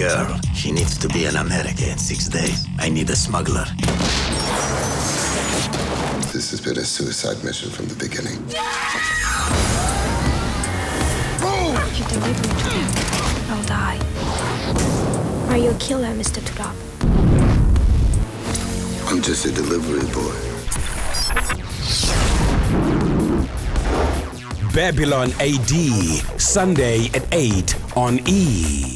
girl. She needs to be in America in six days. I need a smuggler. This has been a suicide mission from the beginning. If you deliver me I'll die. Are you a killer, Mr. Toorop? I'm just a delivery boy. Babylon AD, Sunday at 8 on E!